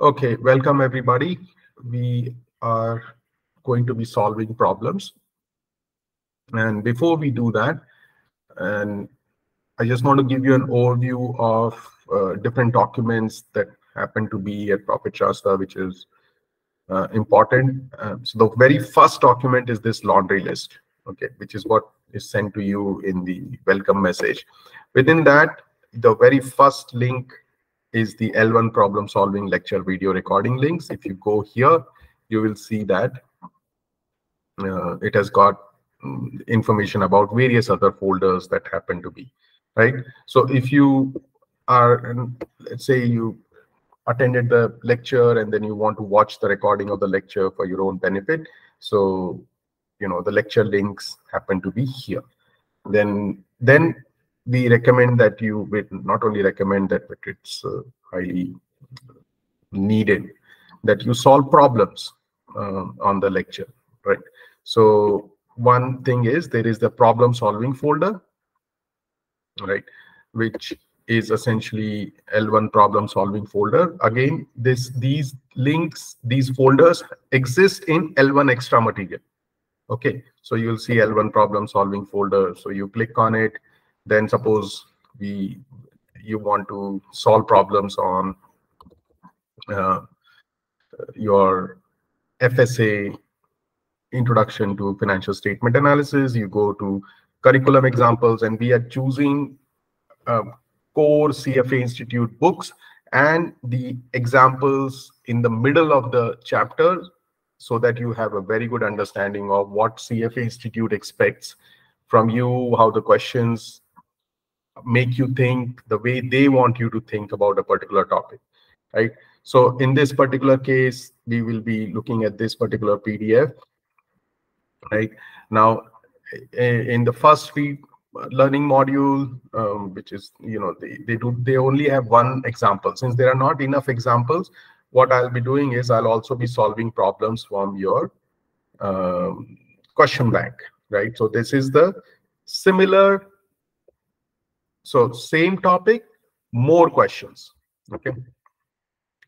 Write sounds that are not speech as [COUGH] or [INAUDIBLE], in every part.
Okay, welcome everybody. We are going to be solving problems. And before we do that, and I just want to give you an overview of uh, different documents that happen to be at Profit Shastra, which is uh, important. Uh, so the very first document is this laundry list, okay, which is what is sent to you in the welcome message. Within that, the very first link is the L1 problem solving lecture video recording links. If you go here, you will see that uh, it has got um, information about various other folders that happen to be, right? So if you are, let's say you attended the lecture and then you want to watch the recording of the lecture for your own benefit. So, you know, the lecture links happen to be here. Then, then we recommend that you not only recommend that, but it's uh, highly needed that you solve problems uh, on the lecture, right? So one thing is there is the problem solving folder, right? Which is essentially L1 problem solving folder. Again, this these links, these folders exist in L1 extra material. Okay, so you'll see L1 problem solving folder. So you click on it, then suppose we you want to solve problems on uh, your FSA introduction to financial statement analysis, you go to curriculum examples, and we are choosing uh, core CFA Institute books and the examples in the middle of the chapter so that you have a very good understanding of what CFA Institute expects from you, how the questions make you think the way they want you to think about a particular topic right? So in this particular case we will be looking at this particular pdf right? Now in the first week learning module um, which is you know they, they do they only have one example. Since there are not enough examples what i'll be doing is i'll also be solving problems from your um, question bank right? So this is the similar so same topic, more questions. Okay.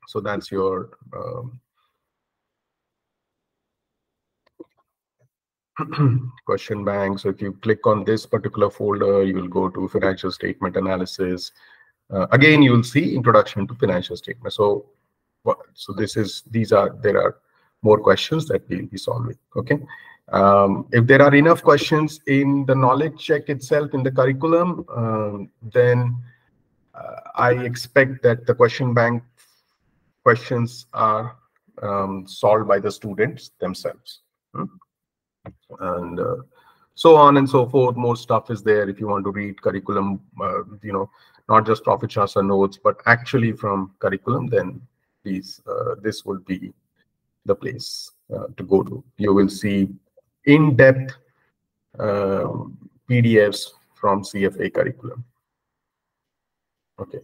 So that's your um, [CLEARS THROAT] question bank. So if you click on this particular folder, you will go to financial statement analysis. Uh, again, you will see introduction to financial statement. So, so this is these are there are more questions that we'll be solving. Okay. Um, if there are enough questions in the knowledge check itself in the curriculum, um, then uh, I expect that the question bank questions are um, solved by the students themselves. Hmm? And uh, so on and so forth. More stuff is there if you want to read curriculum, uh, you know, not just Profit Shastra notes, but actually from curriculum, then please, uh, this would be the place uh, to go to. You will see in-depth uh, PDFs from CFA curriculum. Okay,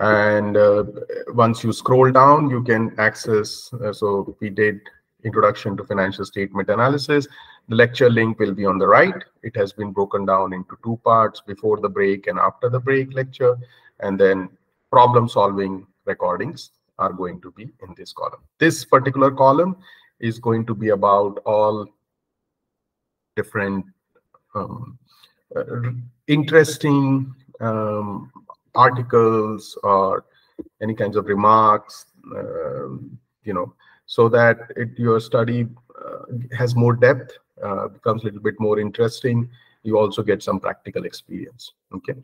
and uh, once you scroll down, you can access. Uh, so we did introduction to financial statement analysis. The lecture link will be on the right. It has been broken down into two parts: before the break and after the break lecture, and then problem solving recordings are going to be in this column. This particular column is going to be about all different um, uh, interesting um, articles or any kinds of remarks, um, you know, so that it, your study uh, has more depth, uh, becomes a little bit more interesting. You also get some practical experience. Okay.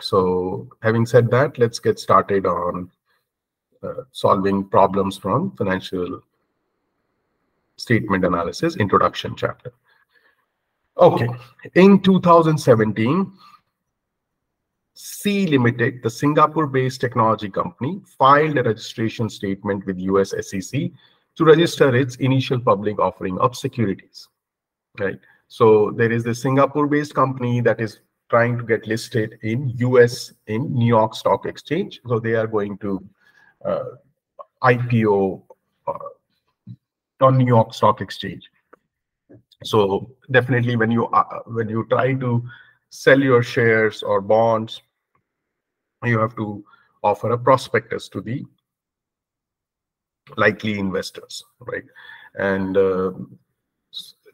So having said that, let's get started on uh, solving problems from financial statement analysis introduction chapter. Okay, in 2017, Sea Limited, the Singapore-based technology company, filed a registration statement with US SEC to register its initial public offering of securities. Right. So there is the Singapore-based company that is trying to get listed in US in New York Stock Exchange. So they are going to uh, IPO on New York Stock Exchange. So definitely, when you uh, when you try to sell your shares or bonds, you have to offer a prospectus to the likely investors, right? And uh,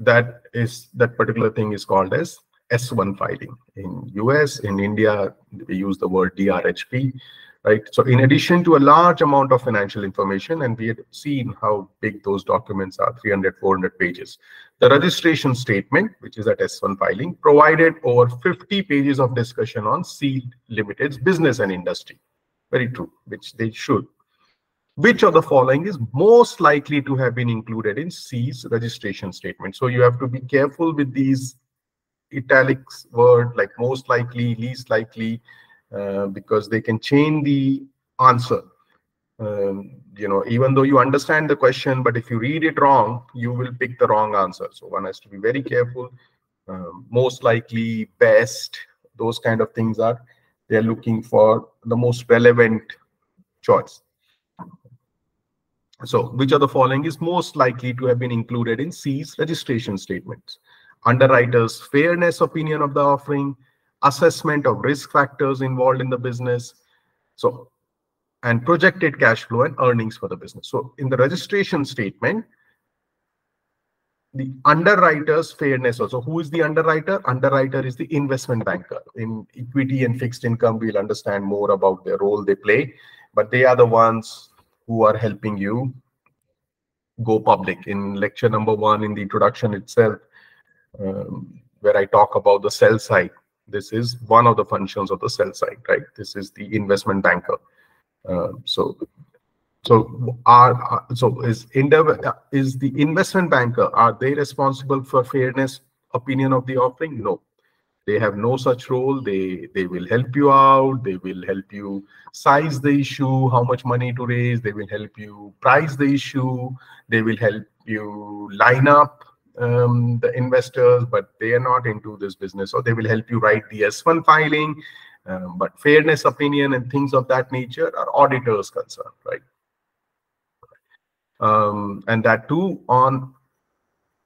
that is that particular thing is called as S1 filing. In US, in India, we use the word DRHP, right? So in mm-hmm. addition to a large amount of financial information, and we had seen how big those documents are, 300, 400 pages. The registration statement, which is at S1 filing, provided over 50 pages of discussion on Sea Limited's business and industry. Very true, which they should. Which of the following is most likely to have been included in Sea's registration statement? So you have to be careful with these italics word like most likely, least likely, because they can change the answer. Um, you know, even though you understand the question, but if you read it wrong, you will pick the wrong answer. So one has to be very careful. Um, most likely, best, those kind of things are they're looking for the most relevant choice. So, which of the following is most likely to have been included in Sea's registration statements? Underwriter's fairness opinion of the offering, assessment of risk factors involved in the business. So, and projected cash flow and earnings for the business. So in the registration statement, the underwriter's fairness also. Who is the underwriter? Underwriter is the investment banker. In equity and fixed income, we'll understand more about the role they play, but they are the ones who are helping you go public. In lecture number one, in the introduction itself, um, where I talk about the sell side, this is one of the functions of the sell side, right? This is the investment banker. Uh, so, so are so is is the investment banker are they responsible for fairness opinion of the offering? No, they have no such role. They they will help you out. They will help you size the issue, how much money to raise. They will help you price the issue. They will help you line up um, the investors, but they are not into this business, or they will help you write the S1 filing. Um, but fairness opinion and things of that nature are auditors' concern, right? Um, and that too on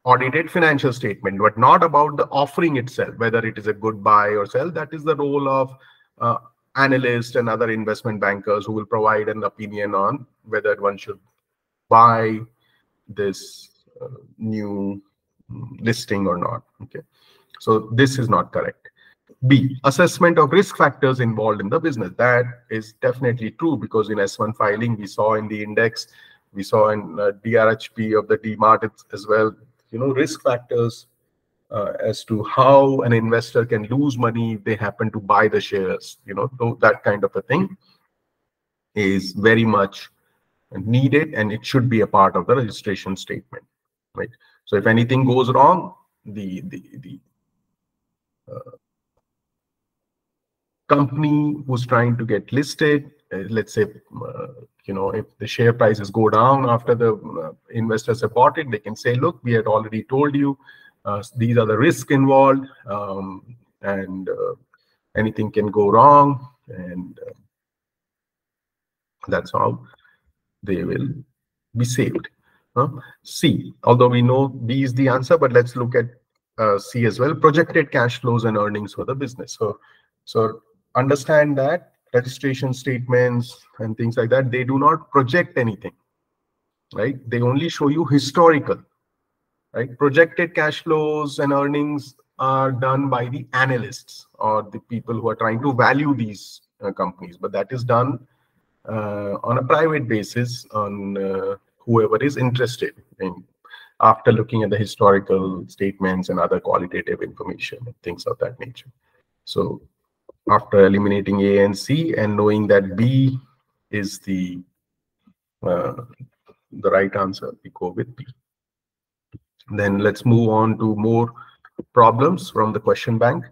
audited financial statement, but not about the offering itself, whether it is a good buy or sell. That is the role of uh, analysts and other investment bankers who will provide an opinion on whether one should buy this uh, new listing or not. Okay, so this is not correct. B, assessment of risk factors involved in the business. That is definitely true because in S1 filing, we saw in the index, we saw in uh, DRHP of the DMART as well, you know, risk factors uh, as to how an investor can lose money if they happen to buy the shares, you know, that kind of a thing is very much needed and it should be a part of the registration statement, right? So if anything goes wrong, the the the uh, company who's trying to get listed, uh, let's say, uh, you know, if the share prices go down after the uh, investors have bought it, they can say, look, we had already told you uh, these are the risks involved, um, and uh, anything can go wrong, and that's how they will be saved. Uh, C, although we know B is the answer, but let's look at uh, C as well. Projected cash flows and earnings for the business. So, so understand that registration statements and things like that, they do not project anything, right? They only show you historical, right? Projected cash flows and earnings are done by the analysts or the people who are trying to value these uh, companies, but that is done uh, on a private basis on uh, whoever is interested in after looking at the historical statements and other qualitative information and things of that nature. So after eliminating A and C and knowing that B is the uh, the right answer, we go with B. Then let's move on to more problems from the question bank.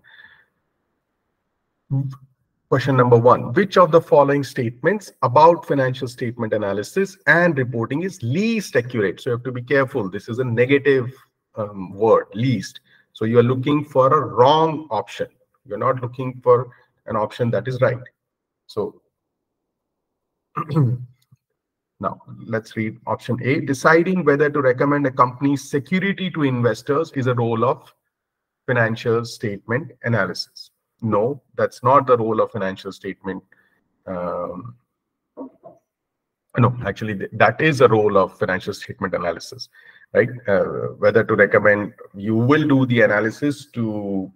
Question number one, which of the following statements about financial statement analysis and reporting is least accurate? So you have to be careful. This is a negative um, word, least. So you are looking for a wrong option. You're not looking for an option that is right. So [CLEARS THROAT] now let's read option A. Deciding whether to recommend a company's security to investors is a role of financial statement analysis no, that's not the role of financial statement. Um, no actually that is a role of financial statement analysis right? Uh, whether to recommend you will do the analysis to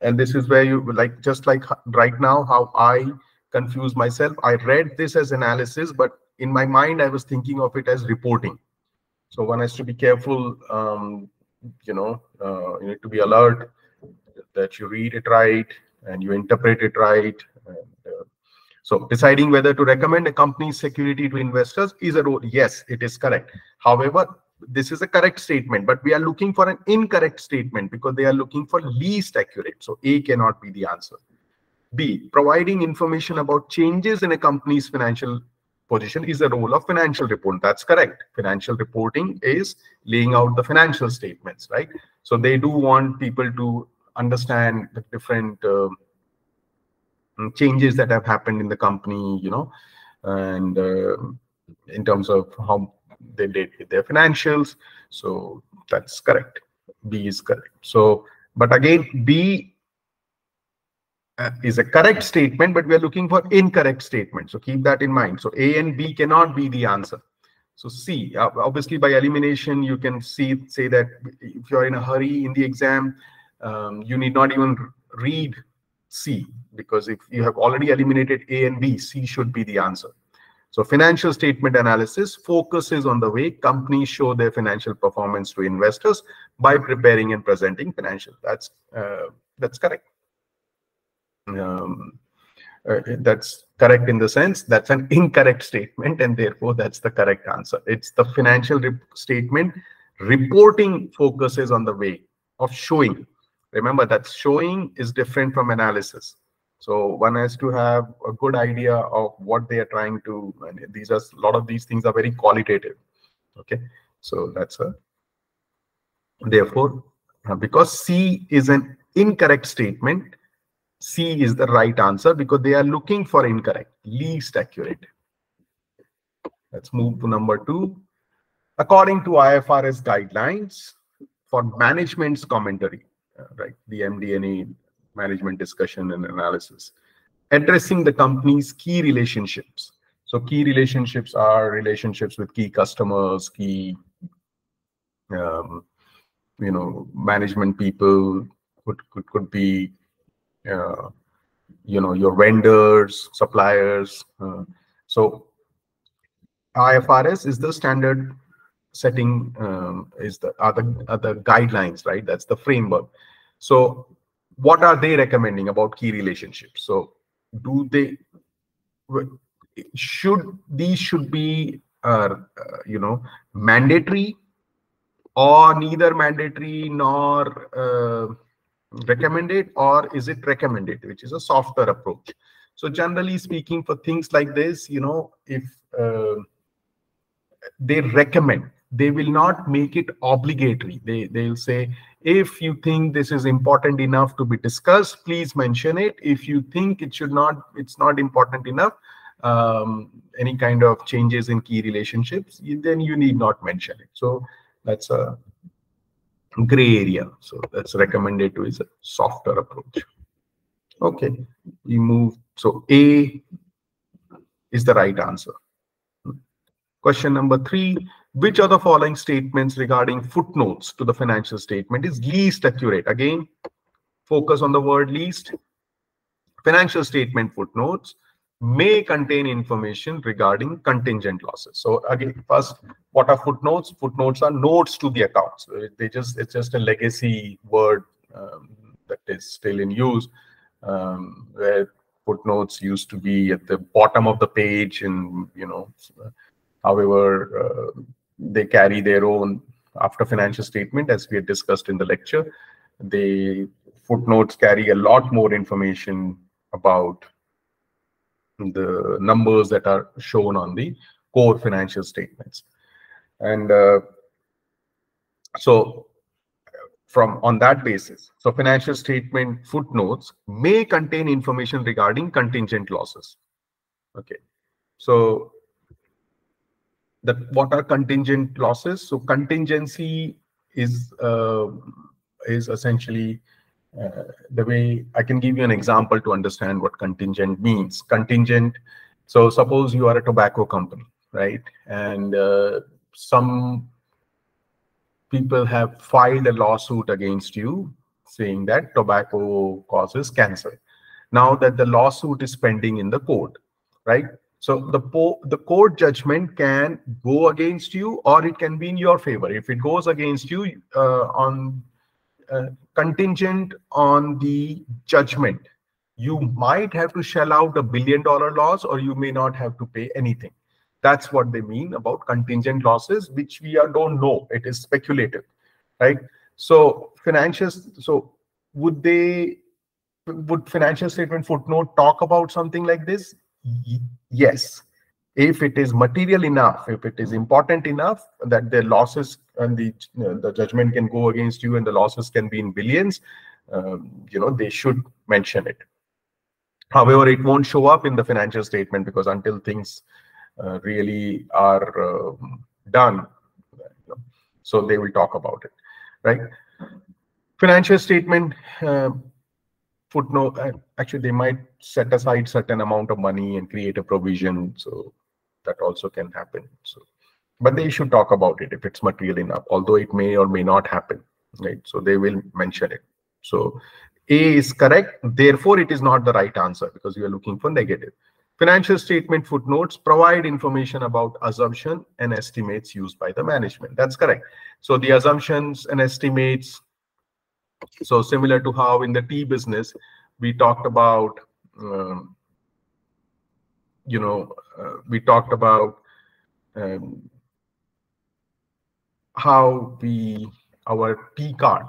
and this is where you like just like right now how i confuse myself. I read this as analysis but in my mind i was thinking of it as reporting. So one has to be careful um, you know uh, you need to be alert that you read it right and you interpret it right and, uh, so deciding whether to recommend a company's security to investors is a role yes it is correct however this is a correct statement, but we are looking for an incorrect statement because they are looking for least accurate. So A cannot be the answer. B, providing information about changes in a company's financial position is a role of financial report. That's correct. Financial reporting is laying out the financial statements, right? So they do want people to understand the different uh, changes that have happened in the company, you know, and uh, in terms of how they did with their financials. So that's correct. B is correct. So, but again, B uh, is a correct statement, but we are looking for incorrect statement. So keep that in mind. So A and B cannot be the answer. So C, uh, obviously by elimination, you can see say that if you're in a hurry in the exam, um, you need not even read C because if you have already eliminated A and B, C should be the answer. So financial statement analysis focuses on the way companies show their financial performance to investors by preparing and presenting financial. That's uh, that's correct. Um, uh, that's correct in the sense that's an incorrect statement and therefore that's the correct answer. It's the financial statement reporting focuses on the way of showing. Remember that showing is different from analysis. So one has to have a good idea of what they are trying to, and these are a lot of these things are very qualitative. Okay, so that's a, therefore, uh, because C is an incorrect statement, C is the right answer because they are looking for incorrect, least accurate. Let's move to number two. According to IFRS guidelines for management's commentary, uh, right, the MD&A management discussion and analysis. Addressing the company's key relationships. So key relationships are relationships with key customers, key, um, you know, management people, could, could, could be, uh, you know, your vendors, suppliers. Uh, so IFRS is the standard setting, um, is the other, other guidelines, right? That's the framework. So what are they recommending about key relationships? So do they should these should be uh, uh, you know mandatory or neither mandatory nor uh, recommended or is it recommended which is a softer approach? So generally speaking for things like this you know if uh, they recommend they will not make it obligatory they they'll say if you think this is important enough to be discussed, please mention it. If you think it should not, it's not important enough, um, any kind of changes in key relationships, then you need not mention it. So that's a gray area. So that's recommended to is a softer approach. Okay, we move. So A is the right answer. Question number three, which of the following statements regarding footnotes to the financial statement is least accurate? Again, focus on the word least. Financial statement footnotes may contain information regarding contingent losses. So again, first, what are footnotes? Footnotes are notes to the accounts. They just it's just a legacy word um, that is still in use, um, where footnotes used to be at the bottom of the page, and you know, however, uh, they carry their own after financial statement, as we had discussed in the lecture. The footnotes carry a lot more information about the numbers that are shown on the core financial statements. And uh, so from on that basis, so financial statement footnotes may contain information regarding contingent losses. Okay. So that what are contingent losses so contingency is uh, is essentially uh, the way i can give you an example to understand what contingent means contingent so suppose you are a tobacco company right? And uh, some people have filed a lawsuit against you saying that tobacco causes cancer. Now that the lawsuit is pending in the court, right? So the the court judgment can go against you, or it can be in your favor. If it goes against you uh, on uh, contingent on the judgment, you might have to shell out a billion dollar loss, or you may not have to pay anything. That's what they mean about contingent losses, which we are, don't know. It is speculative, right? So financials. So would they? Would financial statement footnote talk about something like this? Yes. If it is material enough, if it is important enough that the losses and the the judgment can go against you and the losses can be in billions, um, you know they should mention it. However, it won't show up in the financial statement because until things uh, really are uh, done. So they will talk about it, right? Financial statement uh, footnote. Uh, actually, they might set aside certain amount of money and create a provision. So that also can happen. So, but they should talk about it if it's material enough. Although it may or may not happen, right? So they will mention it. So A is correct. Therefore, it is not the right answer because you are looking for negative. Financial statement footnotes provide information about assumption and estimates used by the management. That's correct. So the assumptions and estimates, so similar to how in the tea business, we talked about, um, you know, uh, we talked about um, how we, our tea card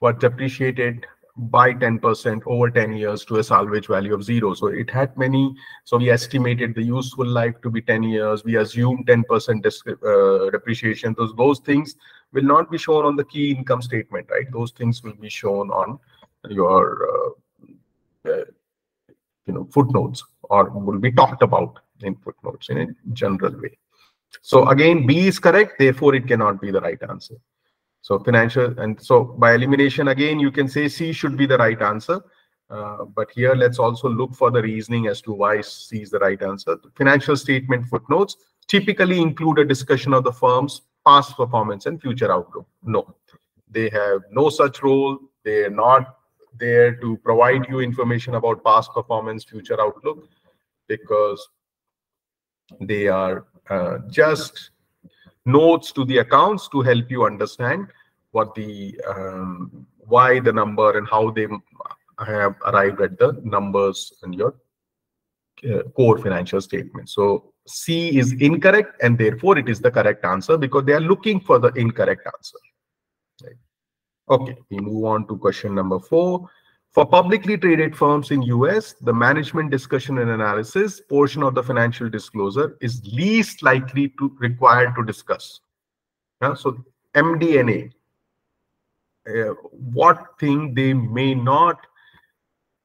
was depreciated by 10% over 10 years to a salvage value of zero. So it had many, so we estimated the useful life to be 10 years. We assumed 10% uh, depreciation. Those, those things will not be shown on the key income statement, right? Those things will be shown on your, uh, uh, you know, footnotes or will be talked about in footnotes in a general way. So again, B is correct. Therefore, it cannot be the right answer. So financial, and so by elimination, again, you can say C should be the right answer. Uh, but here, let's also look for the reasoning as to why C is the right answer. The financial statement footnotes typically include a discussion of the firm's past performance and future outlook. No, they have no such role. They're not there to provide you information about past performance, future outlook, because they are uh, just notes to the accounts to help you understand what the um, why the number and how they have arrived at the numbers in your uh, core financial statement. So C is incorrect and therefore it is the correct answer because they are looking for the incorrect answer. Right. Okay, we move on to question number four. For publicly traded firms in US, the management discussion and analysis portion of the financial disclosure is least likely to required to discuss. Yeah, so MD&A, uh, what thing they may not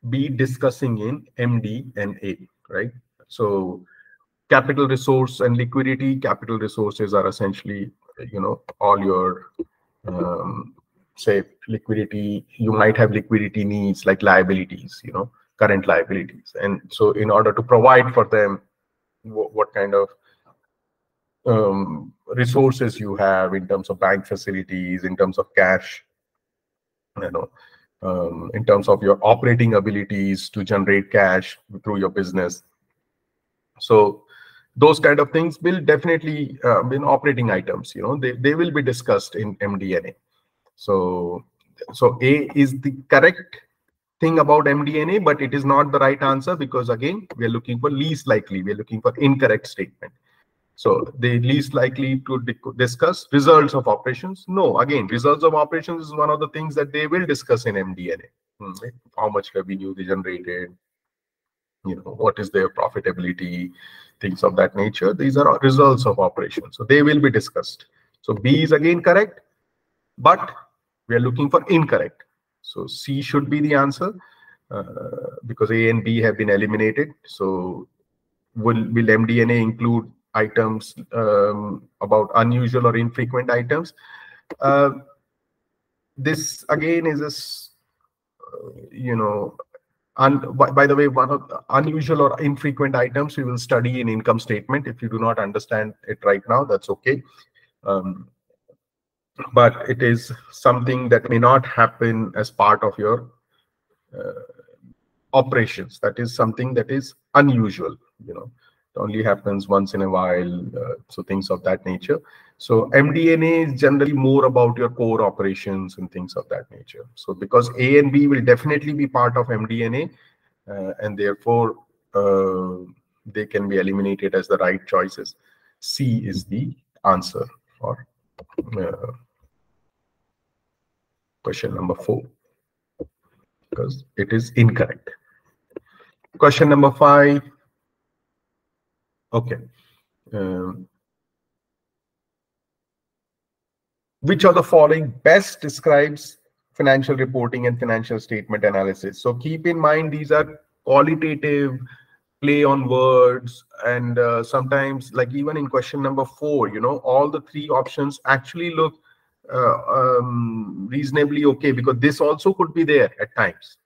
be discussing in MD&A, right? So capital resource and liquidity, capital resources are essentially, you know, all your um, say liquidity. You might have liquidity needs like liabilities you know current liabilities. And so in order to provide for them what kind of um, resources you have in terms of bank facilities in terms of cash you know um, in terms of your operating abilities to generate cash through your business. So those kind of things will definitely uh, in operating items you know they, they will be discussed in MD&A so, so A is the correct thing about MD&A, but it is not the right answer because again, we are looking for least likely. We are looking for incorrect statement. So the least likely to discuss results of operations. No, again, results of operations is one of the things that they will discuss in MD&A. Hmm, How much revenue they generated, you know, what is their profitability, things of that nature. These are results of operation. So they will be discussed. So B is again correct, but we are looking for incorrect. So C should be the answer uh, because A and B have been eliminated. So will, will MD&A include items um, about unusual or infrequent items? Uh, this again is a, uh, you know, and by, by, the way, one of the unusual or infrequent items we will study in income statement. If you do not understand it right now, that's okay. Um, but it is something that may not happen as part of your uh, operations. That is something that is unusual, you know, only happens once in a while. Uh, so things of that nature. So MD&A is generally more about your core operations and things of that nature. So because A and B will definitely be part of MD&A uh, and therefore uh, they can be eliminated as the right choices. C is the answer for uh, question number four because it is incorrect. Question number five. Okay. Um, which of the following best describes financial reporting and financial statement analysis? So keep in mind these are qualitative play on words and uh, sometimes like even in question number four you know all the three options actually look uh, um, reasonably okay because this also could be there at times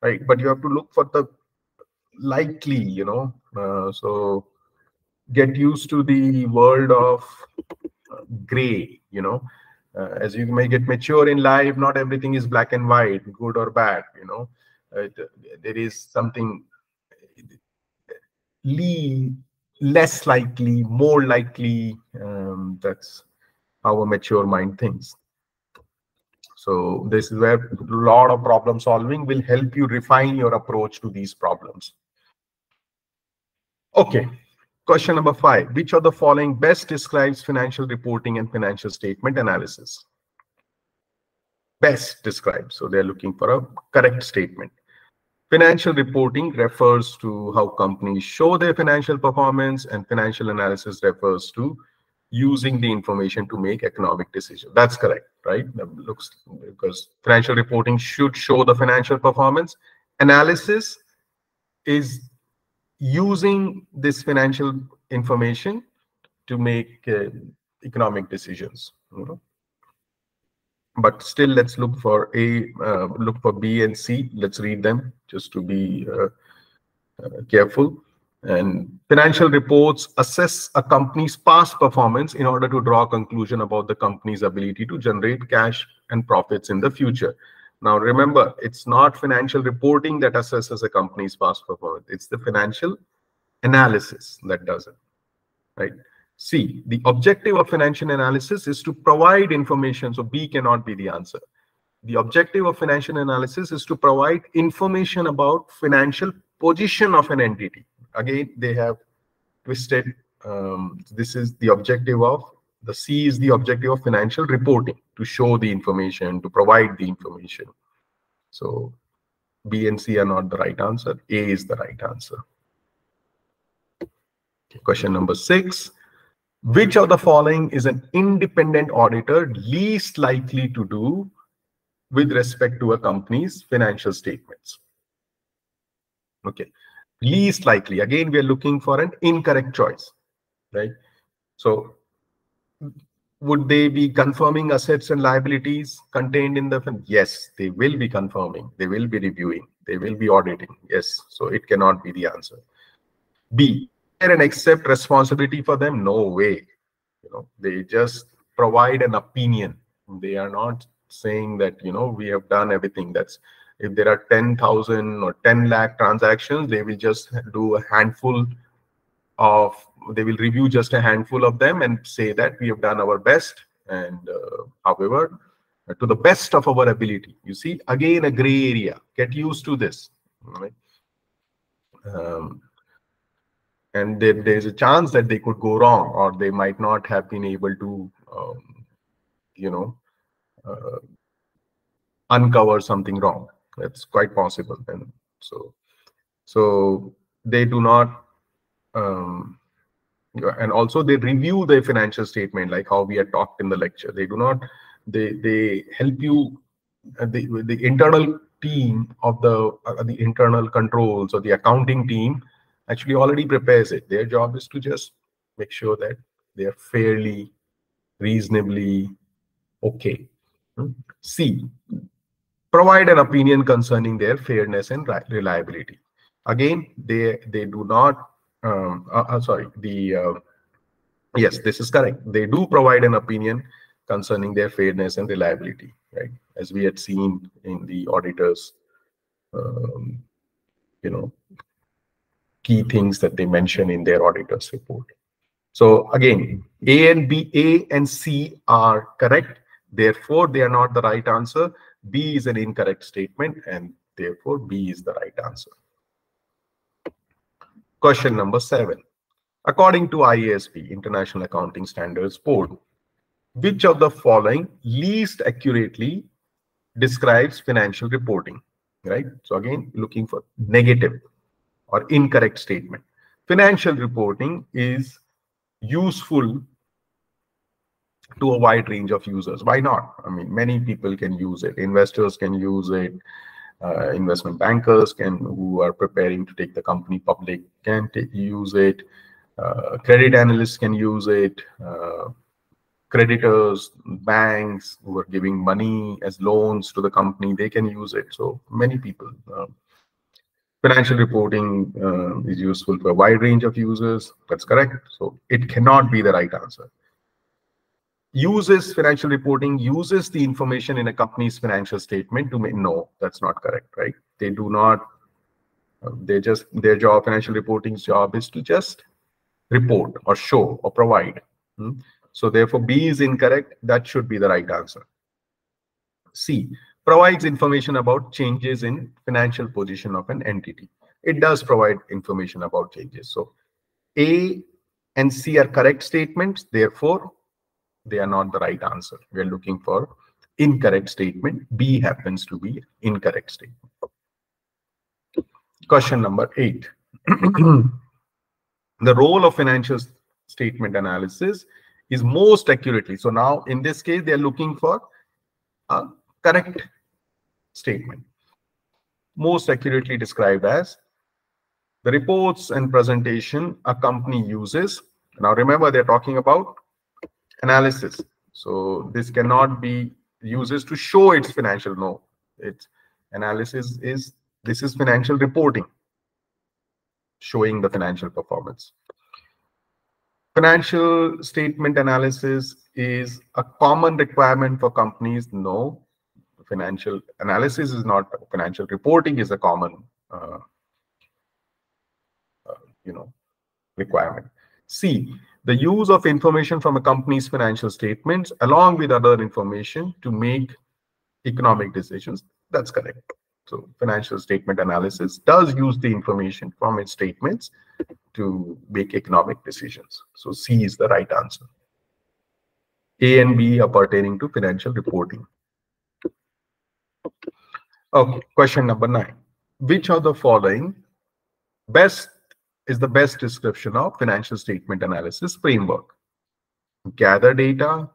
right but you have to look for the likely you know uh, so get used to the world of gray you know? Uh, as you may get mature in life not everything is black and white good or bad you know? Uh, there is something less likely more likely um, that's how a mature mind thinks. So this is where a lot of problem solving will help you refine your approach to these problems. Okay Question number five, which of the following best describes financial reporting and financial statement analysis? Best describes, so they're looking for a correct statement. Financial reporting refers to how companies show their financial performance and financial analysis refers to using the information to make economic decisions. That's correct, right? That looks because financial reporting should show the financial performance. Analysis is using this financial information to make uh, economic decisions you know? but still let's look for a uh, look for b and c. Let's read them just to be uh, uh careful. And financial reports assess a company's past performance in order to draw a conclusion about the company's ability to generate cash and profits in the future now, remember, it's not financial reporting that assesses a company's past performance. It's the financial analysis that does it, right? C, the objective of financial analysis is to provide information. So B cannot be the answer. The objective of financial analysis is to provide information about financial position of an entity. Again, they have twisted. Um, this is the objective of the C is the objective of financial reporting to show the information, to provide the information. So B and C are not the right answer. A is the right answer. Question number six. Which of the following is an independent auditor least likely to do with respect to a company's financial statements? Okay. Least likely. Again, we are looking for an incorrect choice, right? So would they be confirming assets and liabilities contained in the fund? Yes, they will be confirming. They will be reviewing. They will be auditing. Yes, so it cannot be the answer. B, and accept responsibility for them? No way. You know, they just provide an opinion. They are not saying that you know we have done everything. That's if there are 10,000 or 10 lakh transactions, they will just do a handful of they will review just a handful of them and say that we have done our best and uh, however to the best of our ability. You see again a gray area. Get used to this right? um, and there, there's a chance that they could go wrong or they might not have been able to um, you know uh, uncover something wrong. That's quite possible and so so they do not um, and also they review the financial statement like how we had talked in the lecture they do not they they help you uh, the, the internal team of the uh, the internal controls or the accounting team actually already prepares it their job is to just make sure that they are fairly reasonably okay hmm? c provide an opinion concerning their fairness and reliability. Again, they they do not. Um, uh, sorry, the uh, yes, this is correct. They do provide an opinion concerning their fairness and reliability, right? As we had seen in the auditors, um, you know, key things that they mention in their auditors report. So again, A and B, A and C are correct. Therefore, they are not the right answer. B is an incorrect statement, and therefore B is the right answer. Question number seven. According to IASB, International Accounting Standards Board, which of the following least accurately describes financial reporting? Right. So again, looking for negative or incorrect statement. Financial reporting is useful to a wide range of users. Why not? I mean, many people can use it. Investors can use it. Uh, investment bankers can, who are preparing to take the company public, can use it. Uh, credit analysts can use it. Uh, creditors, banks who are giving money as loans to the company, they can use it. So many people. Uh, financial reporting uh, is useful for a wide range of users. That's correct. So it cannot be the right answer uses financial reporting, uses the information in a company's financial statement to make, no, that's not correct, right? They do not, uh, they just, their job, financial reporting's job is to just report or show or provide. Hmm? So therefore B is incorrect. That should be the right answer. C, provides information about changes in financial position of an entity. It does provide information about changes. So A and C are correct statements. Therefore, they are not the right answer. We are looking for incorrect statement. B happens to be incorrect statement. Question number eight. [CLEARS THROAT] the role of financial statement analysis is most accurately. So now in this case, they are looking for a correct statement. Most accurately described as the reports and presentation a company uses. Now remember, they're talking about analysis. So this cannot be uses to show its financial. No, its analysis is this is financial reporting, showing the financial performance. Financial statement analysis is a common requirement for companies. No, financial analysis is not financial reporting is a common, uh, uh, you know, requirement. C, the use of information from a company's financial statements along with other information to make economic decisions. That's correct. So financial statement analysis does use the information from its statements to make economic decisions. So C is the right answer. A and B are pertaining to financial reporting. Okay, question number nine. Which of the following best is the best description of financial statement analysis framework. Gather data,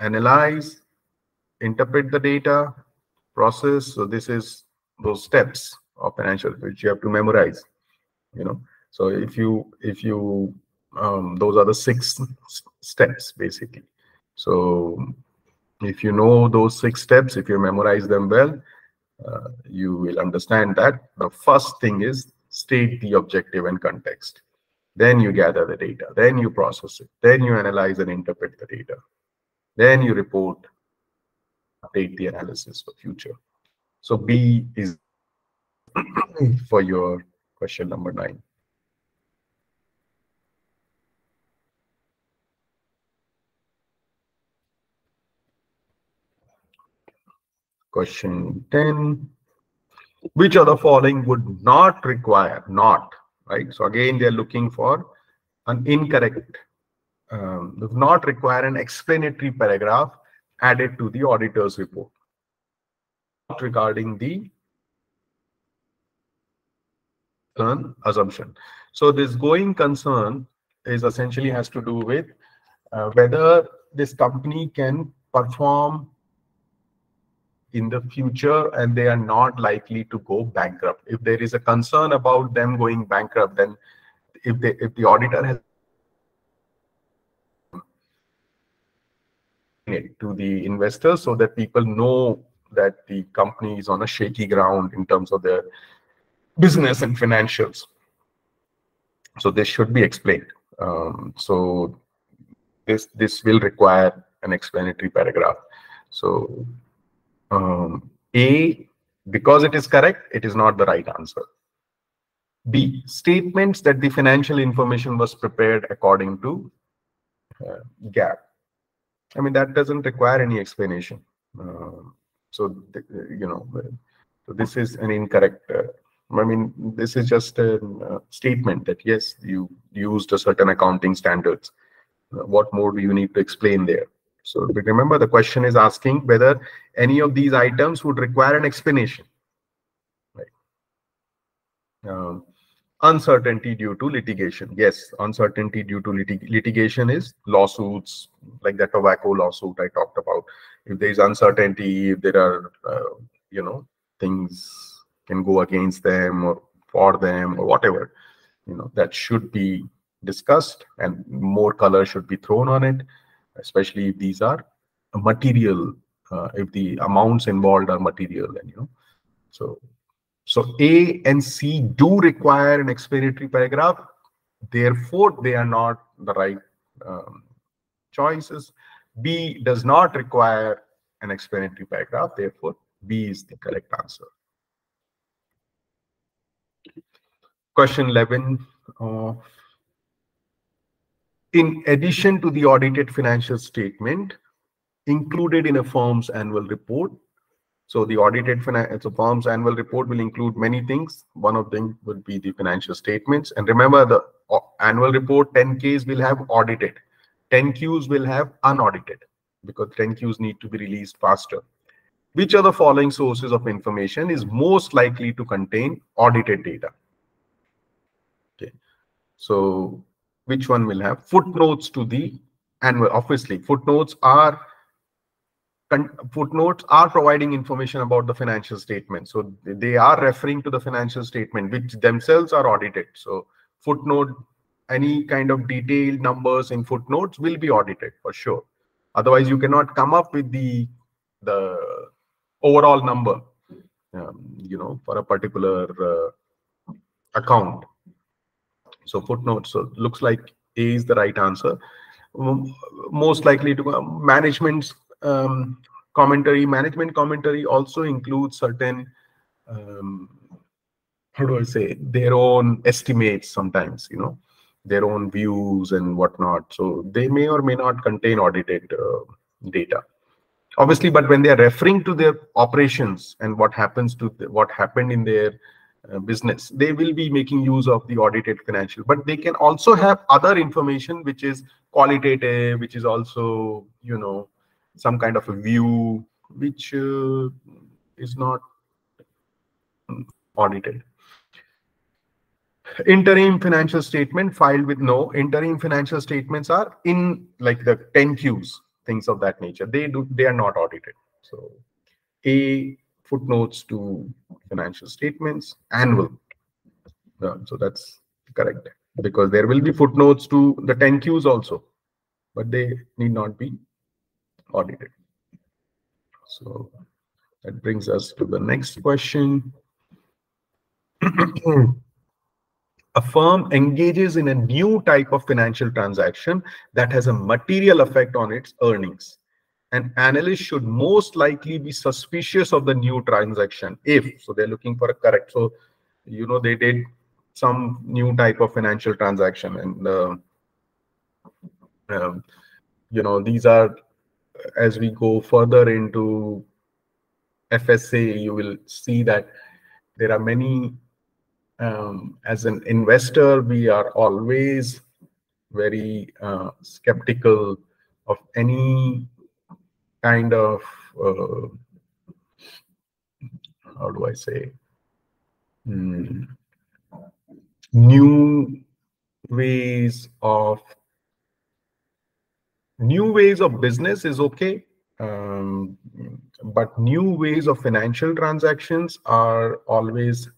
analyze, interpret the data, process. So this is those steps of financial which you have to memorize. You know, so if you if you um, those are the six steps basically. So if you know those six steps, if you memorize them well, uh, you will understand that the first thing is state the objective and context. Then you gather the data. Then you process it. Then you analyze and interpret the data. Then you report, update the analysis for future. So B is [COUGHS] for your question number nine. Question 10 which of the following would not require not right? So again they're looking for an incorrect um, does not require an explanatory paragraph added to the auditor's report. Regarding the assumption. So this going concern is essentially has to do with uh, whether this company can perform in the future and they are not likely to go bankrupt. If there is a concern about them going bankrupt, then if they if the auditor has to the investors so that people know that the company is on a shaky ground in terms of their business and financials. So this should be explained. Um, so this this will require an explanatory paragraph. So um, A, because it is correct, it is not the right answer. B, statements that the financial information was prepared according to uh, GAAP. I mean, that doesn't require any explanation. Uh, so, you know, so this is an incorrect, uh, I mean, this is just a uh, statement that, yes, you used a certain accounting standards. Uh, what more do you need to explain there? So remember, the question is asking whether any of these items would require an explanation. Right. Um, uncertainty due to litigation. Yes, uncertainty due to litig litigation is lawsuits like that tobacco lawsuit I talked about. If there is uncertainty, if there are, uh, you know, things can go against them or for them or whatever, you know, that should be discussed and more color should be thrown on it, especially if these are material, uh, if the amounts involved are material and, you know, so so A and C do require an explanatory paragraph. Therefore, they are not the right um, choices. B does not require an explanatory paragraph. Therefore, B is the correct answer. Question 11. Uh, in addition to the audited financial statement included in a firm's annual report, so the audited finance, so firm's annual report will include many things. One of them would be the financial statements. And remember the annual report 10Ks will have audited. 10Qs will have unaudited because 10Qs need to be released faster. Which of the following sources of information is most likely to contain audited data? Okay. So which one will have footnotes to the annual? Obviously, footnotes are footnotes are providing information about the financial statement. So they are referring to the financial statement, which themselves are audited. So footnote, any kind of detailed numbers in footnotes will be audited for sure. Otherwise, you cannot come up with the the overall number, um, you know, for a particular uh, account. So footnotes. So looks like A is the right answer. Most likely to uh, management's um, commentary, management commentary also includes certain, um, how do I say, their own estimates sometimes, you know, their own views and whatnot. So they may or may not contain audited uh, data. Obviously, but when they are referring to their operations and what happens to what happened in their business, they will be making use of the audited financial. But they can also have other information which is qualitative, which is also, you know, some kind of a view which uh, is not audited. Interim financial statement filed with no interim financial statements are in like the 10 Qs, things of that nature. They do they are not audited. So A footnotes to financial statements annual. So that's correct because there will be footnotes to the 10 Qs also, but they need not be audited. So that brings us to the next question. [CLEARS THROAT] a firm engages in a new type of financial transaction that has a material effect on its earnings. An analyst should most likely be suspicious of the new transaction if, so they're looking for a correct. So, you know, they did some new type of financial transaction and, uh, um, you know, these are as we go further into FSA, you will see that there are many, um, as an investor, we are always very uh, skeptical of any kind of, uh, how do I say, hmm, new ways of new ways of business is okay um, but new ways of financial transactions are always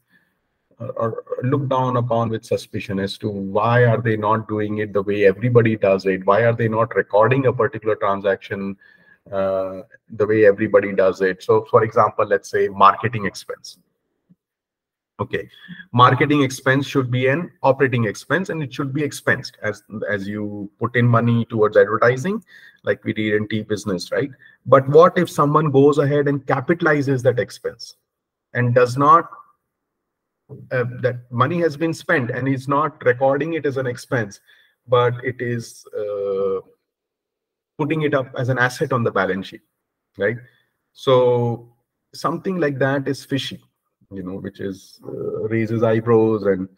are looked down upon with suspicion as to why are they not doing it the way everybody does it? Why are they not recording a particular transaction uh, the way everybody does it. So for example, let's say marketing expense. Okay, marketing expense should be an operating expense and it should be expensed as, as you put in money towards advertising, like we did in T business, right? But what if someone goes ahead and capitalizes that expense and does not uh, that money has been spent and is not recording it as an expense, but it is uh, putting it up as an asset on the balance sheet, right? So something like that is fishy, you know, which is uh, raises eyebrows and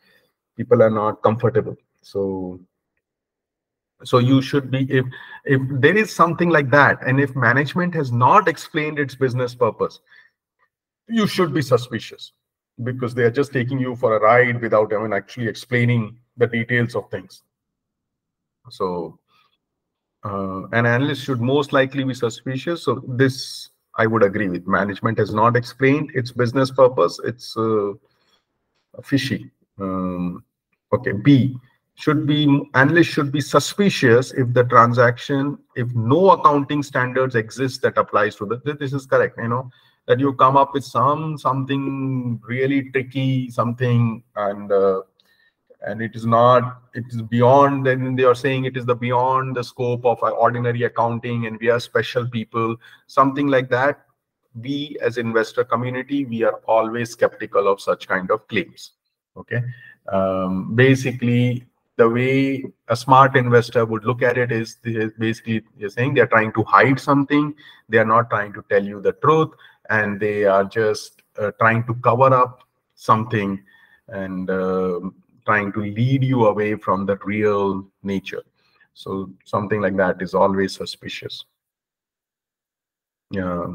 people are not comfortable. So so you should be if if there is something like that and if management has not explained its business purpose you should be suspicious because they are just taking you for a ride without even actually explaining the details of things. So uh, an analyst should most likely be suspicious. So this I would agree with. Management has not explained its business purpose. It's uh, fishy. Um, okay, B should be analyst should be suspicious if the transaction if no accounting standards exist that applies to the this is correct you know that you come up with some something really tricky something and uh, and it is not it is beyond then they are saying it is the beyond the scope of ordinary accounting and we are special people something like that. We as investor community we are always skeptical of such kind of claims okay? Um, basically the way a smart investor would look at it is basically you're saying they're trying to hide something they are not trying to tell you the truth and they are just uh, trying to cover up something. And uh, trying to lead you away from the real nature. So something like that is always suspicious. Yeah.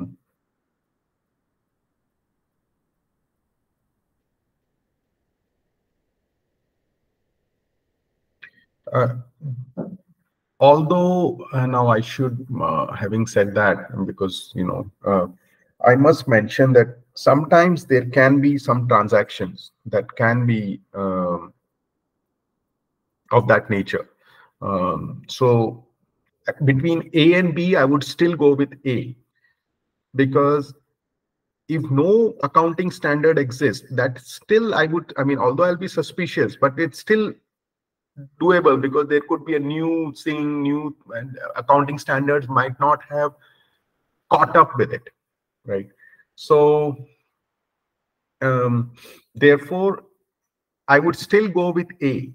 Uh, although uh, now I should, uh, having said that, because you know, uh, I must mention that sometimes there can be some transactions that can be um, of that nature. Um, so between A and B, I would still go with A because if no accounting standard exists, that still I would, I mean, although I'll be suspicious, but it's still doable because there could be a new thing, new accounting standards might not have caught up with it right? So um, therefore, I would still go with A.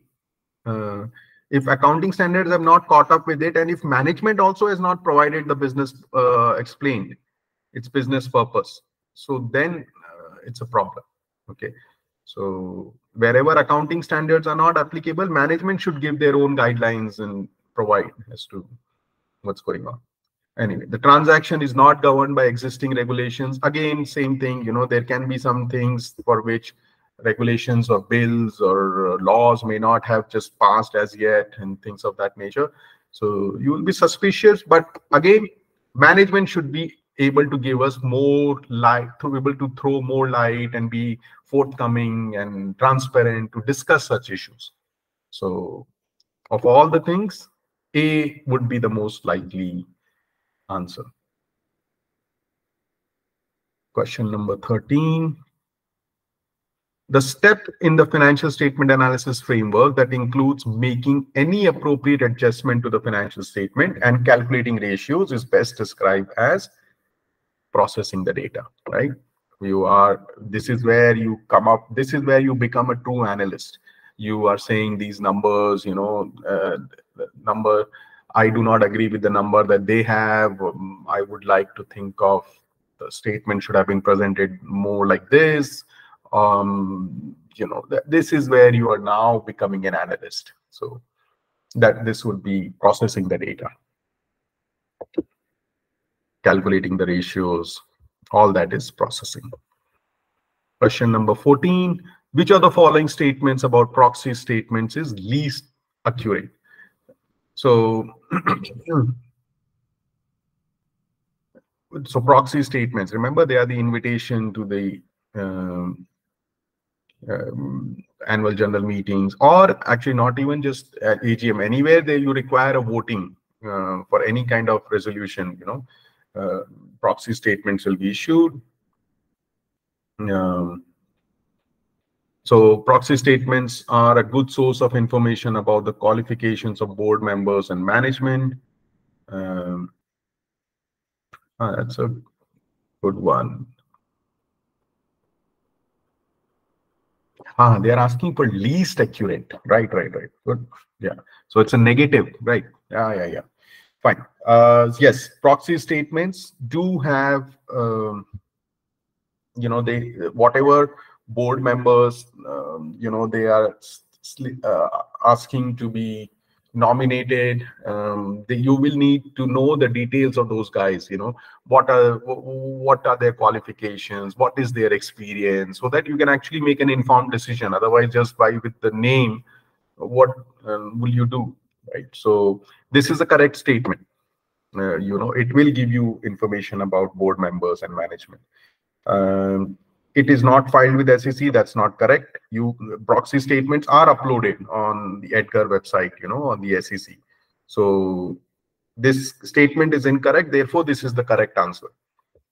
Uh, if accounting standards have not caught up with it, and if management also has not provided the business uh, explained its business purpose, so then uh, it's a problem. Okay, so wherever accounting standards are not applicable, management should give their own guidelines and provide as to what's going on anyway the transaction is not governed by existing regulations again same thing you know there can be some things for which regulations or bills or uh, laws may not have just passed as yet and things of that nature so you will be suspicious but again management should be able to give us more light to be able to throw more light and be forthcoming and transparent to discuss such issues so of all the things a would be the most likely answer. Question number 13. The step in the financial statement analysis framework that includes making any appropriate adjustment to the financial statement and calculating ratios is best described as processing the data, right? You are, this is where you come up, this is where you become a true analyst. You are saying these numbers, you know, uh, number I do not agree with the number that they have. Um, I would like to think of the statement should have been presented more like this. Um, you know, th this is where you are now becoming an analyst. So that this would be processing the data, calculating the ratios, all that is processing. Question number 14, which of the following statements about proxy statements is least accurate? So, [CLEARS THROAT] so proxy statements, remember they are the invitation to the um, um, annual general meetings or actually not even just at AGM, anywhere there you require a voting uh, for any kind of resolution, you know, uh, proxy statements will be issued. Um, so proxy statements are a good source of information about the qualifications of board members and management. Um, ah, that's a good one. Ah, they are asking for least accurate. Right, right, right. Good. Yeah. So it's a negative, right? Yeah, yeah, yeah. Fine. Uh, yes, proxy statements do have, um, you know, they whatever board members, um, you know, they are uh, asking to be nominated um, the, you will need to know the details of those guys you know. What are what are their qualifications? What is their experience? So that you can actually make an informed decision. Otherwise just by with the name what um, will you do right? So this is a correct statement. Uh, you know it will give you information about board members and management. Um, it is not filed with SEC. That's not correct. You proxy statements are uploaded on the Edgar website, you know, on the SEC. So this statement is incorrect. Therefore, this is the correct answer.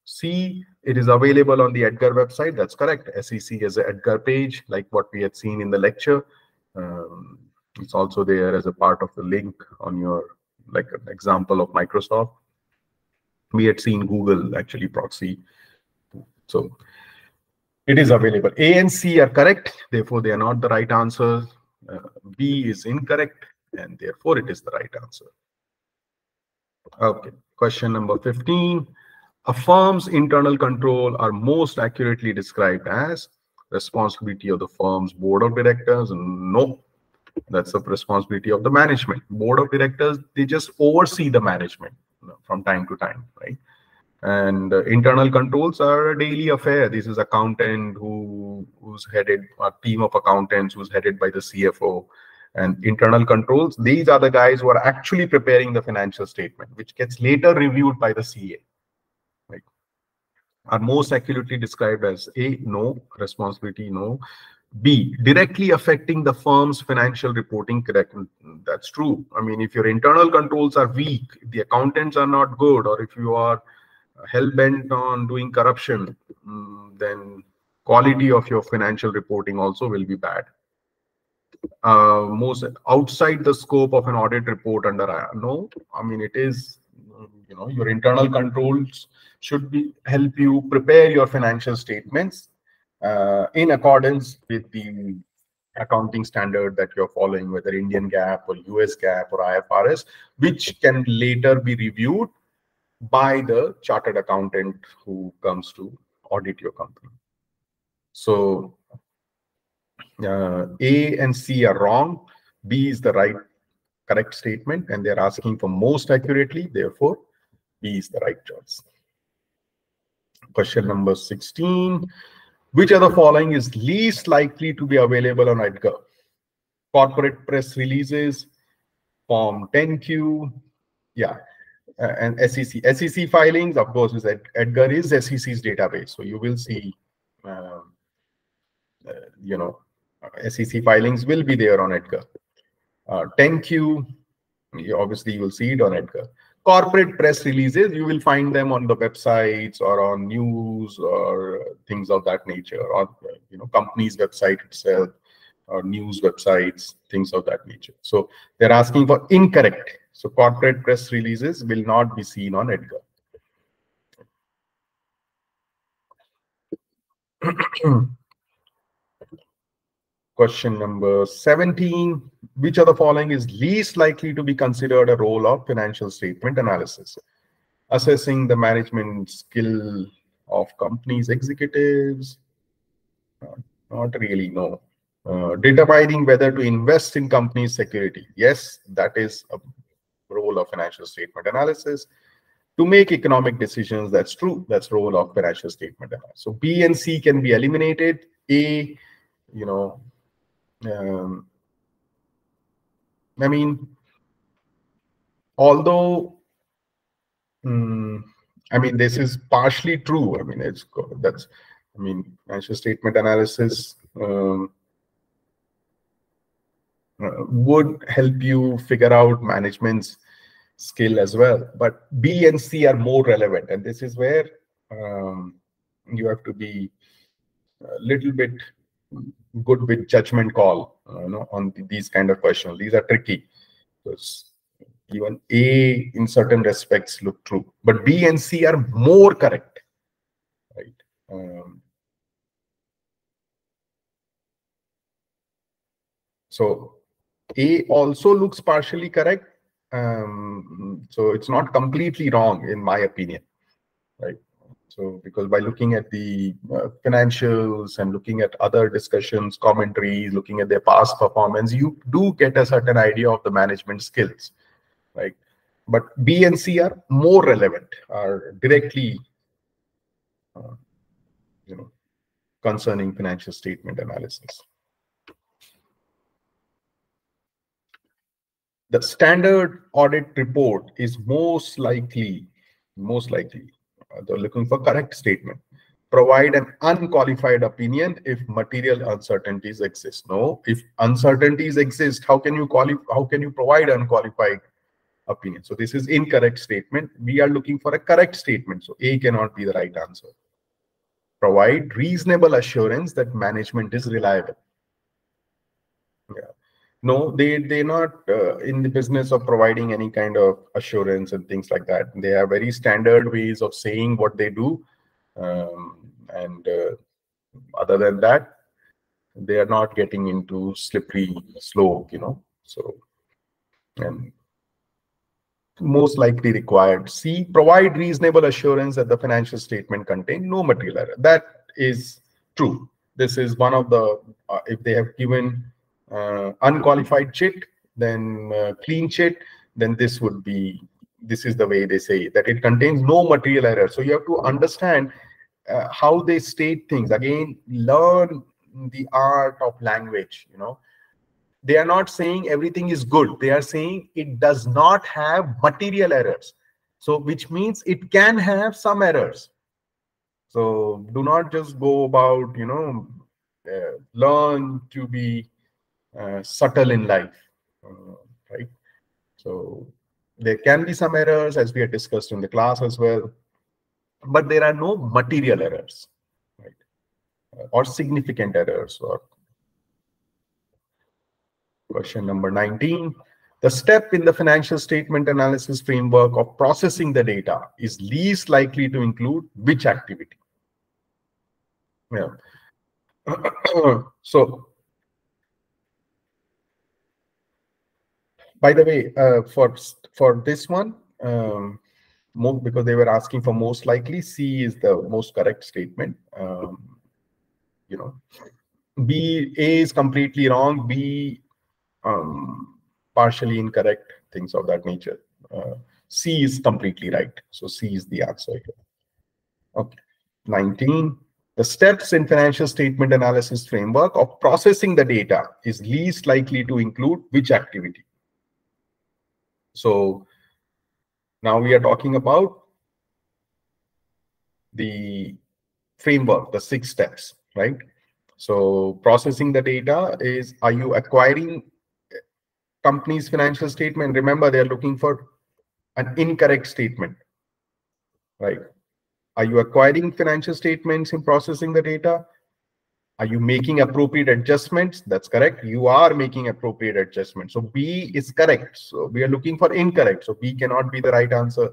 C, it is available on the Edgar website. That's correct. SEC is an Edgar page, like what we had seen in the lecture. Um, it's also there as a part of the link on your, like an example of Microsoft. We had seen Google actually proxy. So it is available. A and C are correct, therefore they are not the right answers. Uh, B is incorrect, and therefore it is the right answer. Okay, question number 15. A firm's internal control are most accurately described as responsibility of the firm's board of directors. No, that's the responsibility of the management. Board of directors, they just oversee the management from time to time, right? And uh, internal controls are a daily affair. This is accountant who who's headed a team of accountants who's headed by the cfo and internal controls these are the guys who are actually preparing the financial statement which gets later reviewed by the ca right are most accurately described as a no responsibility no. B directly affecting the firm's financial reporting correct that's true. I mean if your internal controls are weak the accountants are not good or if you are hell bent on doing corruption, mm, then quality of your financial reporting also will be bad. Uh, most outside the scope of an audit report under no, I mean it is you know your internal controls should be help you prepare your financial statements uh, in accordance with the accounting standard that you're following, whether Indian GAAP or US GAAP or IFRS, which can later be reviewed by the chartered accountant who comes to audit your company. So uh, A and C are wrong. B is the right correct statement and they're asking for most accurately. Therefore, B is the right choice. Question number 16. Which of the following is least likely to be available on EDGAR? Corporate press releases, Form 10Q. Yeah, uh, and SEC. SEC filings, of course, is Edgar is SEC's database. So you will see, um, uh, you know, SEC filings will be there on Edgar. Uh, 10Q, obviously you will see it on Edgar. Corporate press releases, you will find them on the websites or on news or things of that nature, or you know, companies' website itself, or news websites, things of that nature. So they're asking for incorrect so corporate press releases will not be seen on Edgar. [CLEARS THROAT] Question number 17. Which of the following is least likely to be considered a role of financial statement analysis? Assessing the management skill of companies' executives? Not, not really, no. Uh, determining whether to invest in companies' security. Yes, that is a role of financial statement analysis. To make economic decisions, that's true. That's role of financial statement analysis. So B and C can be eliminated. A, you know, um, I mean, although, um, I mean, this is partially true. I mean, it's that's, I mean, financial statement analysis um, would help you figure out management's skill as well. But B and C are more relevant. And this is where um, you have to be a little bit good with judgment call you know, on these kind of questions. These are tricky because even A in certain respects look true, but B and C are more correct, right? Um, so A also looks partially correct. Um, so it's not completely wrong in my opinion, right? So because by looking at the uh, financials and looking at other discussions, commentaries, looking at their past performance, you do get a certain idea of the management skills, right? But B and C are more relevant, are directly, uh, you know, concerning financial statement analysis. The standard audit report is most likely, most likely uh, they're looking for correct statement. Provide an unqualified opinion if material uncertainties exist. No, if uncertainties exist, how can you qualify? How can you provide unqualified opinion? So this is incorrect statement. We are looking for a correct statement. So A cannot be the right answer. Provide reasonable assurance that management is reliable. No they they're not uh, in the business of providing any kind of assurance and things like that. They have very standard ways of saying what they do um, and uh, other than that they are not getting into slippery slope you know so and most likely required. C provide reasonable assurance that the financial statement contain no material error. That is true. This is one of the uh, if they have given unqualified chit, then uh, clean chit, then this would be, this is the way they say that it contains no material error. So you have to understand uh, how they state things. Again, learn the art of language, you know. They are not saying everything is good. They are saying it does not have material errors. So which means it can have some errors. So do not just go about, you know, uh, learn to be uh, subtle in life, uh, right? So there can be some errors as we had discussed in the class as well, but there are no material errors, right? Uh, or significant errors or question number 19. The step in the financial statement analysis framework of processing the data is least likely to include which activity? Yeah. [CLEARS THROAT] so by the way, uh, for for this one, um, because they were asking for most likely, C is the most correct statement. Um, you know, B A is completely wrong. B um, partially incorrect. Things of that nature. Uh, C is completely right. So C is the answer here. Okay. 19. The steps in financial statement analysis framework of processing the data is least likely to include which activity? So now we are talking about the framework, the six steps, right? So processing the data is, are you acquiring company's financial statement? Remember, they're looking for an incorrect statement, right? Are you acquiring financial statements in processing the data? Are you making appropriate adjustments? That's correct. You are making appropriate adjustments. So B is correct. So we are looking for incorrect. So B cannot be the right answer.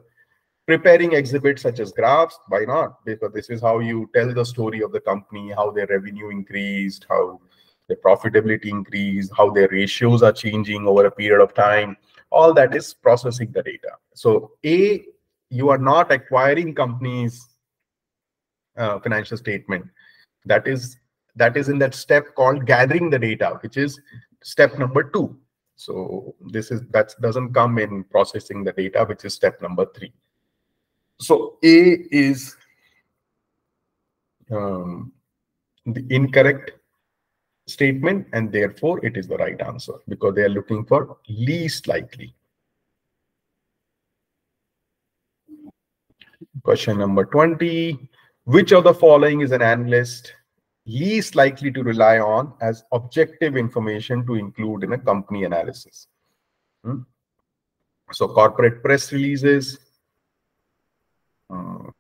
Preparing exhibits such as graphs, why not? Because this is how you tell the story of the company, how their revenue increased, how their profitability increased, how their ratios are changing over a period of time. All that is processing the data. So A, you are not acquiring companies' uh, financial statement. That is that is in that step called gathering the data, which is step number two. So this is that doesn't come in processing the data, which is step number three. So A is um, the incorrect statement, and therefore it is the right answer because they are looking for least likely. Question number 20. Which of the following is an analyst least likely to rely on as objective information to include in a company analysis. Hmm? So corporate press releases, uh,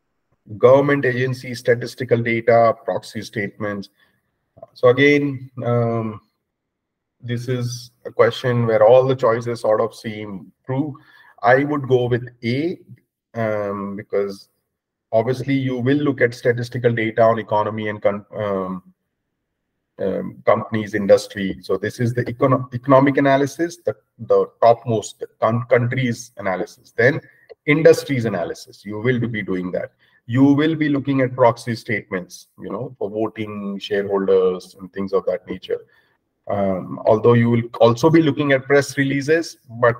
government agency statistical data, proxy statements. So again, um, this is a question where all the choices sort of seem true. I would go with A um, because obviously you will look at statistical data on economy and um, um, companies, industry. So this is the econo economic analysis, the, the topmost countries analysis. Then industries analysis, you will be doing that. You will be looking at proxy statements, you know, for voting shareholders and things of that nature. Um, although you will also be looking at press releases, but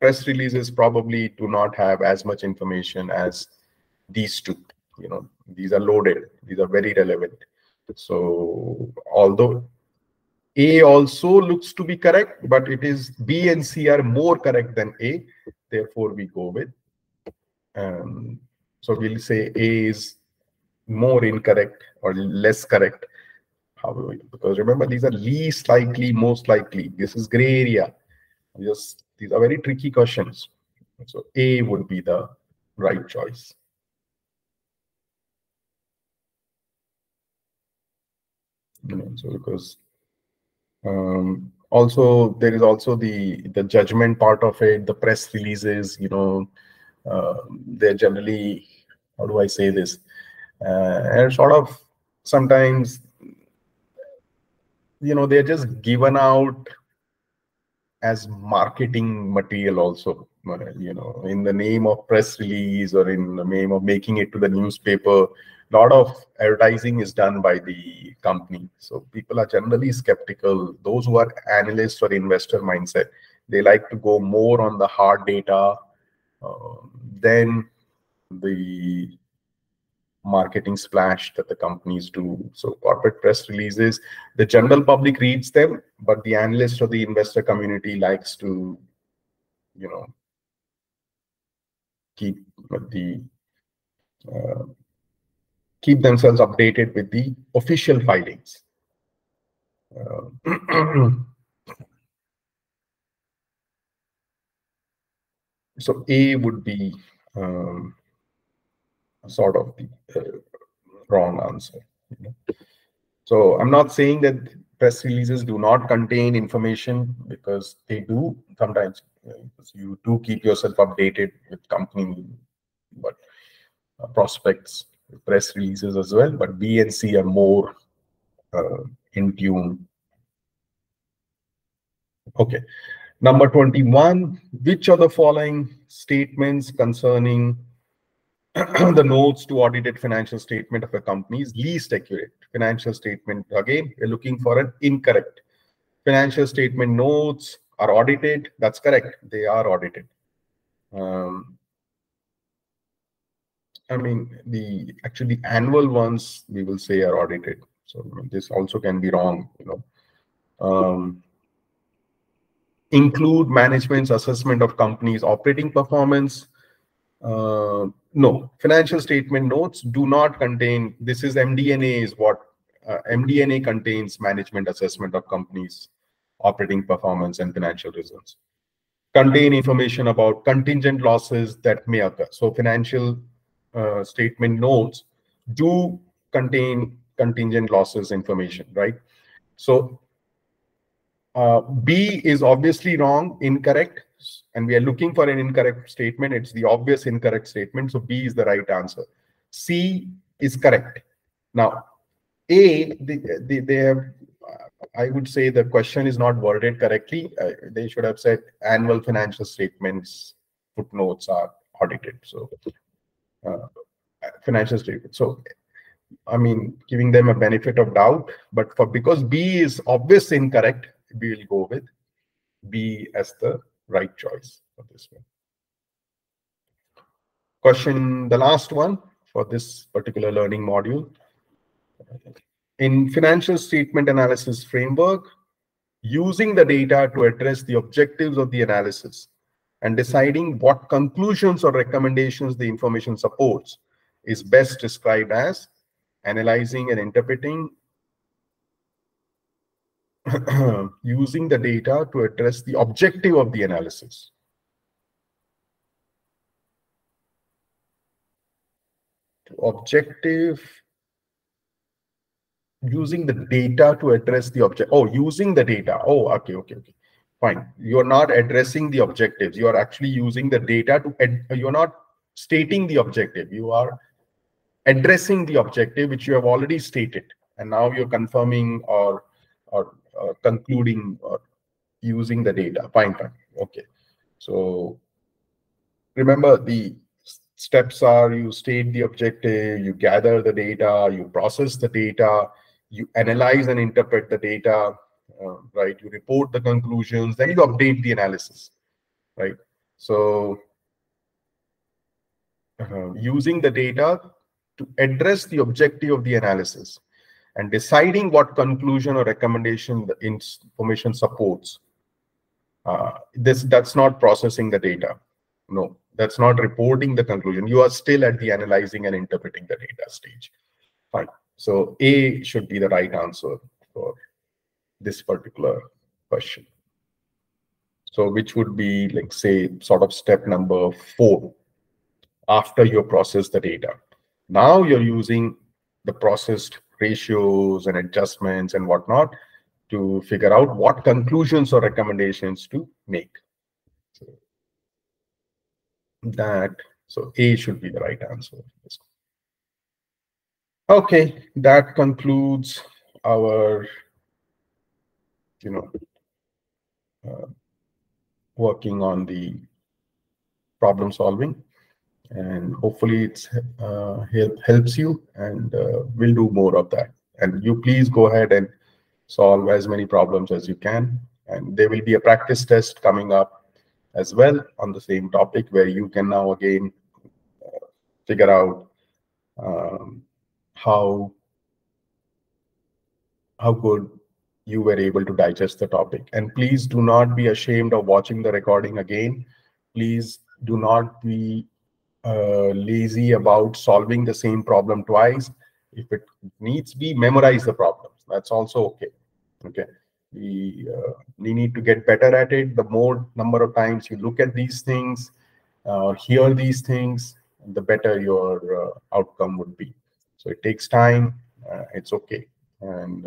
press releases probably do not have as much information as these two. You know, these are loaded. These are very relevant. So although A also looks to be correct, but it is B and C are more correct than A. Therefore, we go with. Um, so we'll say A is more incorrect or less correct. However, because remember, these are least likely, most likely. This is gray area. Just these are very tricky questions. So A would be the right choice. you know, so because um, also there is also the the judgment part of it the press releases you know uh, they're generally how do i say this? Uh, and sort of sometimes you know they're just given out as marketing material also you know in the name of press release or in the name of making it to the newspaper a lot of advertising is done by the company. So people are generally skeptical. Those who are analysts or investor mindset, they like to go more on the hard data uh, than the marketing splash that the companies do. So corporate press releases, the general public reads them, but the analyst or the investor community likes to, you know, keep the uh, keep themselves updated with the official filings. Uh, [CLEARS THROAT] so A would be um, sort of the uh, wrong answer. You know? So I'm not saying that press releases do not contain information because they do sometimes. You, you do keep yourself updated with company, but uh, prospects press releases as well, but B and C are more uh, in tune. Okay. Number 21, which of the following statements concerning [CLEARS THROAT] the notes to audited financial statement of a company is least accurate? Financial statement, again, we're looking for an incorrect. Financial statement notes are audited. That's correct. They are audited. Um, I mean, the actually annual ones we will say are audited. So this also can be wrong, you know. Um, include management's assessment of companies' operating performance. Uh, no, financial statement notes do not contain, this is MD&A is what, uh, MD&A contains management assessment of companies' operating performance and financial results. Contain information about contingent losses that may occur. So financial uh, statement notes do contain contingent losses information, right? So uh, B is obviously wrong, incorrect, and we are looking for an incorrect statement. It's the obvious incorrect statement. So B is the right answer. C is correct. Now, A, they, they, they have, I would say the question is not worded correctly. Uh, they should have said annual financial statements footnotes are audited. So uh, financial statement. So, I mean, giving them a benefit of doubt, but for because B is obvious incorrect, we will go with B as the right choice for this one. Question, the last one for this particular learning module. In financial statement analysis framework, using the data to address the objectives of the analysis and deciding what conclusions or recommendations the information supports is best described as analyzing and interpreting [CLEARS THROAT] using the data to address the objective of the analysis. Objective, using the data to address the object. Oh, using the data. Oh, okay, okay, okay. Fine. You're not addressing the objectives. You are actually using the data to, you're not stating the objective. You are addressing the objective, which you have already stated. And now you're confirming or or concluding or using the data. Fine, fine. Okay. So remember the steps are you state the objective, you gather the data, you process the data, you analyze and interpret the data, uh, right? You report the conclusions, then you update the analysis, right? So uh, using the data to address the objective of the analysis and deciding what conclusion or recommendation the information supports. Uh, this that's not processing the data. No, that's not reporting the conclusion. You are still at the analyzing and interpreting the data stage. Fine. So A should be the right answer for this particular question. So which would be like say sort of step number four after you process the data. Now you're using the processed ratios and adjustments and whatnot to figure out what conclusions or recommendations to make. So that so A should be the right answer. Okay, that concludes our you know, uh, working on the problem solving. And hopefully it's uh, help, helps you and uh, we'll do more of that. And you please go ahead and solve as many problems as you can. And there will be a practice test coming up as well on the same topic where you can now again uh, figure out um, how how good you were able to digest the topic. And please do not be ashamed of watching the recording again. Please do not be uh, lazy about solving the same problem twice. If it needs be, memorize the problems. That's also okay. Okay. We, uh, we need to get better at it. The more number of times you look at these things or uh, hear these things, the better your uh, outcome would be. So it takes time. Uh, it's okay. And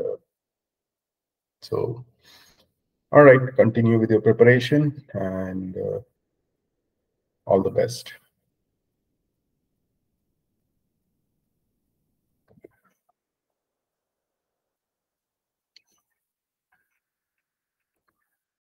so, all right, continue with your preparation and all the best.